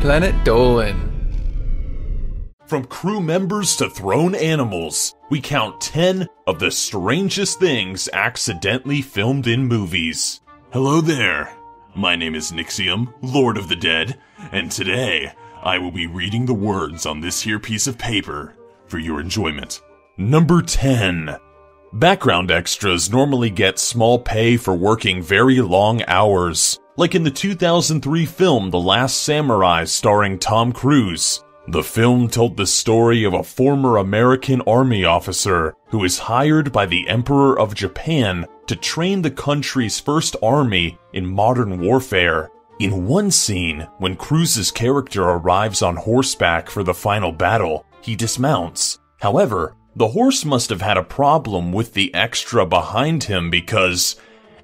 Planet Dolan. From crew members to thrown animals, we count 10 of the strangest things accidentally filmed in movies. Hello there. My name is Nixxiom, Lord of the Dead, and today I will be reading the words on this here piece of paper for your enjoyment. Number 10. Background extras normally get small pay for working very long hours, like in the 2003 film The Last Samurai starring Tom Cruise. The film told the story of a former American army officer who is hired by the Emperor of Japan to train the country's first army in modern warfare. In one scene, when Cruise's character arrives on horseback for the final battle, he dismounts. However, the horse must have had a problem with the extra behind him because,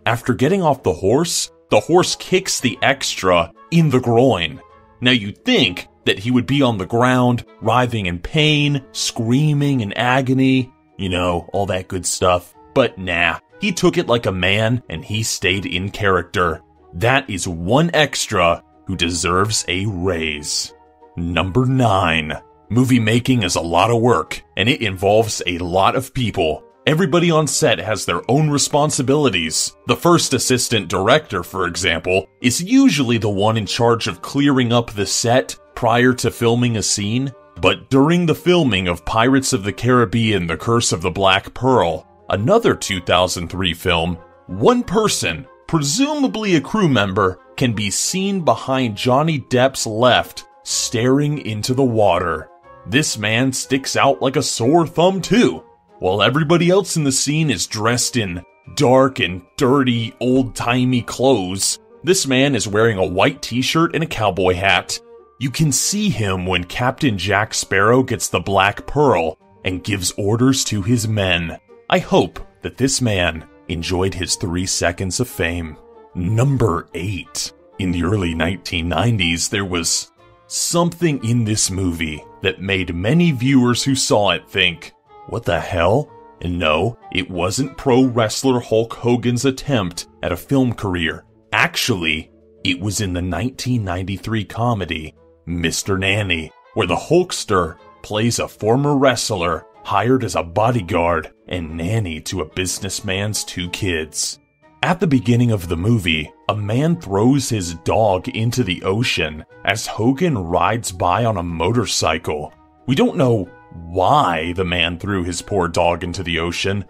after getting off the horse, the horse kicks the extra in the groin. Now you'd think that he would be on the ground, writhing in pain, screaming in agony, you know, all that good stuff. But nah, he took it like a man and he stayed in character. That is one extra who deserves a raise. Number 9. Movie making is a lot of work, and it involves a lot of people. Everybody on set has their own responsibilities. The first assistant director, for example, is usually the one in charge of clearing up the set prior to filming a scene. But during the filming of Pirates of the Caribbean The Curse of the Black Pearl, another 2003 film, one person, presumably a crew member, can be seen behind Johnny Depp's left, staring into the water. This man sticks out like a sore thumb too. While everybody else in the scene is dressed in dark and dirty, old-timey clothes, this man is wearing a white t-shirt and a cowboy hat. You can see him when Captain Jack Sparrow gets the Black Pearl and gives orders to his men. I hope that this man enjoyed his three seconds of fame. Number 8. In the early 1990s, there was something in this movie that made many viewers who saw it think, what the hell? And no, it wasn't pro wrestler Hulk Hogan's attempt at a film career. Actually, it was in the 1993 comedy, Mr. Nanny, where the Hulkster plays a former wrestler hired as a bodyguard and nanny to a businessman's two kids. At the beginning of the movie, a man throws his dog into the ocean as Hogan rides by on a motorcycle. We don't know why the man threw his poor dog into the ocean,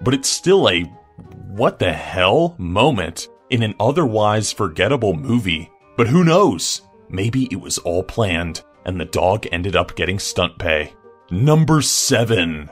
but it's still a what the hell moment in an otherwise forgettable movie. But who knows? Maybe it was all planned and the dog ended up getting stunt pay. Number 7.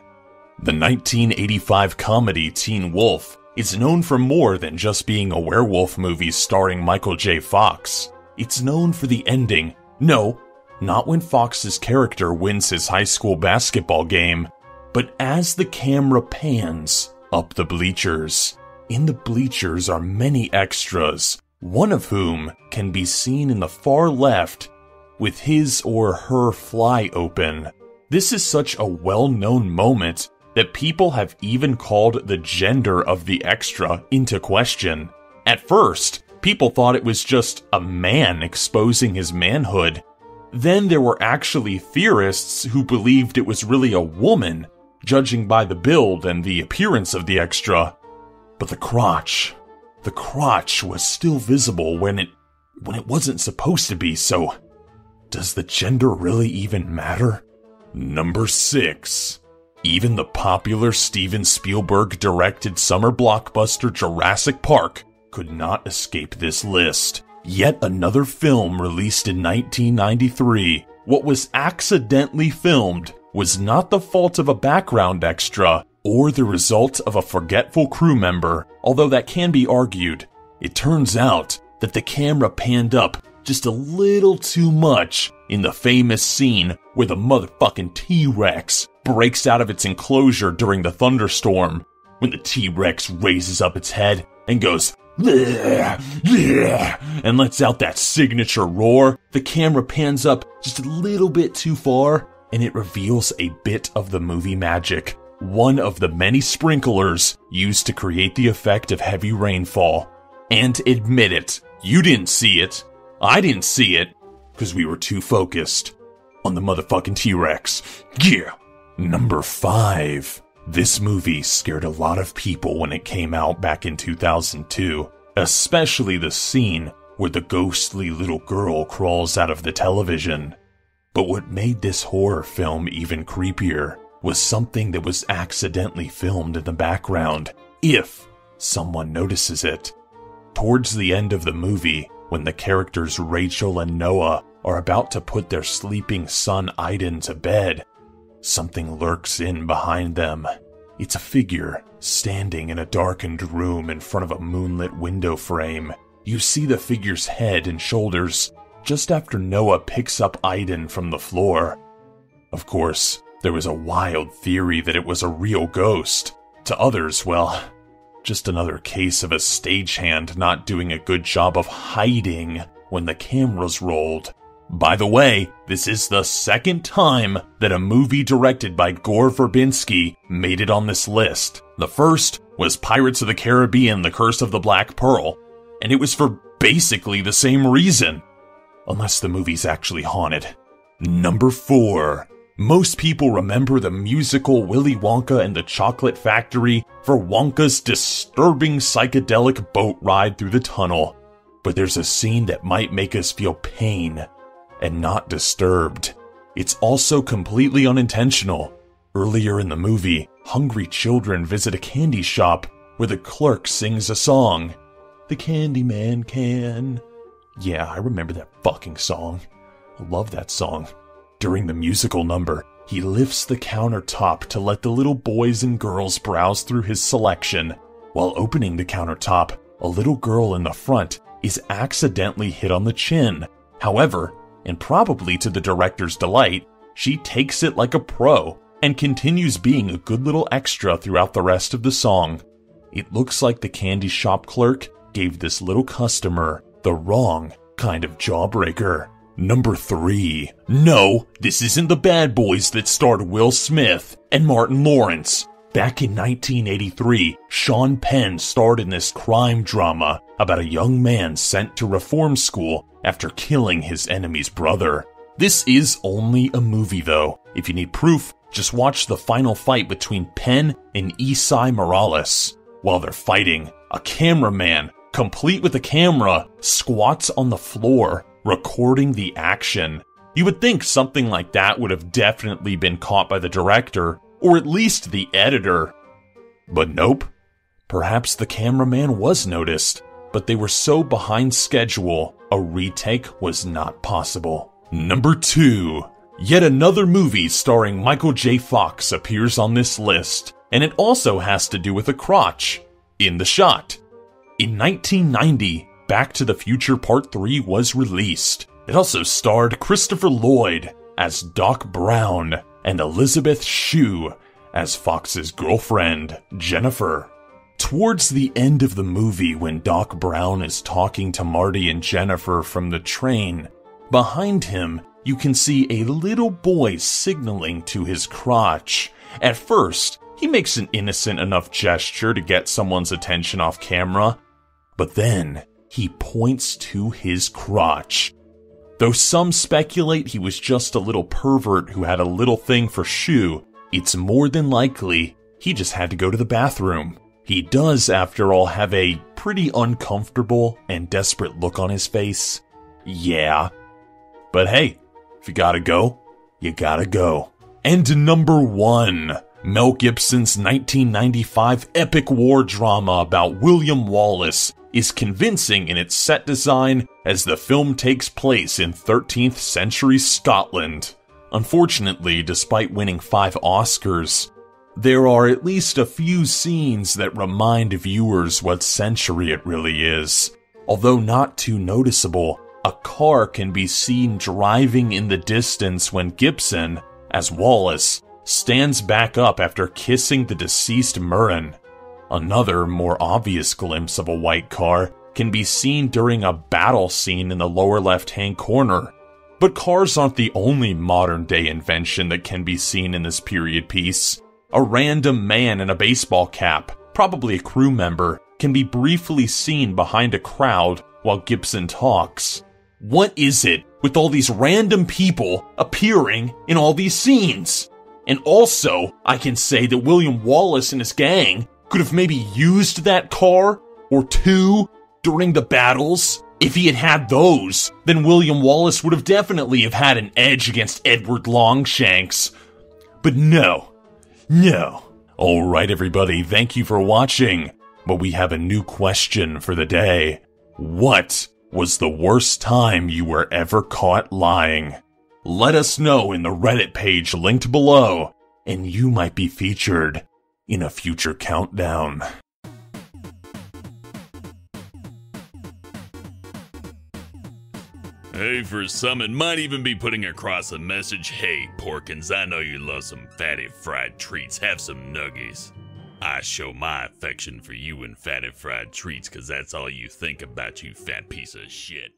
The 1985 comedy Teen Wolf is known for more than just being a werewolf movie starring Michael J. Fox. It's known for the ending. No, not when Fox's character wins his high school basketball game, but as the camera pans up the bleachers. In the bleachers are many extras, one of whom can be seen in the far left with his or her fly open. This is such a well known moment that people have even called the gender of the extra into question. At first, people thought it was just a man exposing his manhood. Then there were actually theorists who believed it was really a woman, judging by the build and the appearance of the extra. But the crotch, the crotch was still visible when it when it wasn't supposed to be, so does the gender really even matter? Number 6. Even the popular Steven Spielberg directed summer blockbuster Jurassic Park could not escape this list. Yet another film released in 1993. What was accidentally filmed was not the fault of a background extra or the result of a forgetful crew member, although that can be argued. It turns out that the camera panned up just a little too much in the famous scene where the motherfucking T-Rex breaks out of its enclosure during the thunderstorm. When the T-Rex raises up its head and goes, and lets out that signature roar, the camera pans up just a little bit too far and it reveals a bit of the movie magic. One of the many sprinklers used to create the effect of heavy rainfall. And admit it, you didn't see it. I didn't see it. because we were too focused on the motherfucking T Rex. Yeah! Number 5. This movie scared a lot of people when it came out back in 2002, especially the scene where the ghostly little girl crawls out of the television. But what made this horror film even creepier was something that was accidentally filmed in the background, if someone notices it. Towards the end of the movie, when the characters Rachel and Noah are about to put their sleeping son Aidan to bed, something lurks in behind them. It's a figure standing in a darkened room in front of a moonlit window frame. You see the figure's head and shoulders just after Noah picks up Aidan from the floor. Of course, there was a wild theory that it was a real ghost. To others, well, just another case of a stagehand not doing a good job of hiding when the cameras rolled. By the way, this is the second time that a movie directed by Gore Verbinski made it on this list. The first was Pirates of the Caribbean The Curse of the Black Pearl, and it was for basically the same reason. Unless the movie's actually haunted. Number 4. Most people remember the musical Willy Wonka and the Chocolate Factory for Wonka's disturbing psychedelic boat ride through the tunnel. But there's a scene that might make us feel pain and not disturbed. It's also completely unintentional. Earlier in the movie, hungry children visit a candy shop where the clerk sings a song. The Candyman can. Yeah, I remember that fucking song. I love that song. During the musical number, he lifts the countertop to let the little boys and girls browse through his selection. While opening the countertop, a little girl in the front is accidentally hit on the chin. However, and probably to the director's delight, she takes it like a pro and continues being a good little extra throughout the rest of the song. It looks like the candy shop clerk gave this little customer the wrong kind of jawbreaker. Number 3. No, this isn't the bad boys that starred Will Smith and Martin Lawrence. Back in 1983, Sean Penn starred in this crime drama about a young man sent to reform school after killing his enemy's brother. This is only a movie though. If you need proof, just watch the final fight between Penn and Esai Morales. While they're fighting, a cameraman, complete with a camera, squats on the floor, recording the action. You would think something like that would have definitely been caught by the director, or at least the editor. But nope. Perhaps the cameraman was noticed, but they were so behind schedule, a retake was not possible. Number 2. Yet another movie starring Michael J. Fox appears on this list, and it also has to do with a crotch in the shot. In 1990, Back to the Future Part 3 was released. It also starred Christopher Lloyd as Doc Brown and Elisabeth Shue as Fox's girlfriend, Jennifer. Towards the end of the movie, when Doc Brown is talking to Marty and Jennifer from the train, behind him you can see a little boy signaling to his crotch. At first, he makes an innocent enough gesture to get someone's attention off camera, but then he points to his crotch. Though some speculate he was just a little pervert who had a little thing for Shue, it's more than likely he just had to go to the bathroom. He does, after all, have a pretty uncomfortable and desperate look on his face. Yeah. But hey, if you gotta go, you gotta go. And number one, Mel Gibson's 1995 epic war drama about William Wallace is convincing in its set design as the film takes place in 13th century Scotland. Unfortunately, despite winning five Oscars, there are at least a few scenes that remind viewers what century it really is. Although not too noticeable, a car can be seen driving in the distance when Gibson, as Wallace, stands back up after kissing the deceased Murron. Another, more obvious glimpse of a white car can be seen during a battle scene in the lower left hand corner. But cars aren't the only modern day invention that can be seen in this period piece. A random man in a baseball cap, probably a crew member, can be briefly seen behind a crowd while Gibson talks. What is it with all these random people appearing in all these scenes? And also, I can say that William Wallace and his gang could have maybe used that car or two during the battles. If he had had those, then William Wallace would have definitely have had an edge against Edward Longshanks. But no. No. Alright everybody, thank you for watching. But we have a new question for the day. What was the worst time you were ever caught lying? Let us know in the Reddit page linked below, and you might be featured in a future countdown. Hey, for some, it might even be putting across a message Hey, Porkins, I know you love some fatty fried treats. Have some nuggies. I show my affection for you and fatty fried treats because that's all you think about, you fat piece of shit.